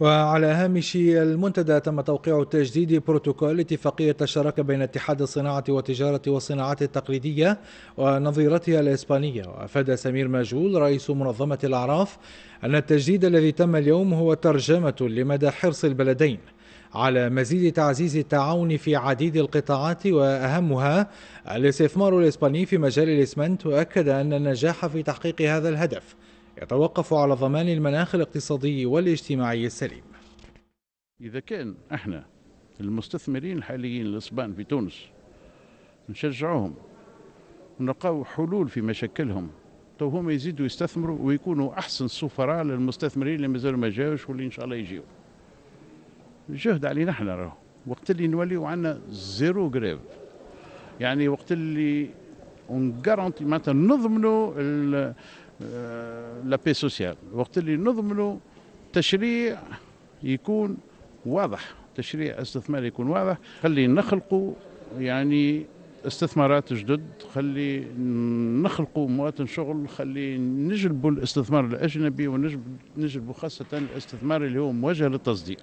وعلى هامش المنتدى تم توقيع تجديد بروتوكول اتفاقية الشراكة بين اتحاد الصناعة والتجارة والصناعات التقليدية ونظيرتها الإسبانية. وأفاد سمير ماجول رئيس منظمة الأعراف أن التجديد الذي تم اليوم هو ترجمة لمدى حرص البلدين على مزيد تعزيز التعاون في عديد القطاعات وأهمها الاستثمار الإسباني في مجال الإسمنت وأكد أن النجاح في تحقيق هذا الهدف يتوقف على ضمان المناخ الاقتصادي والاجتماعي السليم. إذا كان إحنا المستثمرين الحاليين الإسبان في تونس نشجعوهم ونلقاو حلول في مشاكلهم تو هما يزيدوا يستثمروا ويكونوا أحسن سفراء للمستثمرين اللي مازالوا ما جاوش واللي إن شاء الله يجيو. الجهد علينا إحنا راهو. وقت اللي نوليو عندنا zéro grève يعني وقت اللي on garantit معناتها نضمنوا la paix sociale وقت اللي نضمنوا تشريع يكون واضح تشريع استثماري يكون واضح خلي نخلقوا يعني استثمارات جدد خلي نخلقوا مواطن شغل خلي نجلبوا الاستثمار الأجنبي ونجلبوا خاصة الاستثمار اللي هو موجه للتصدير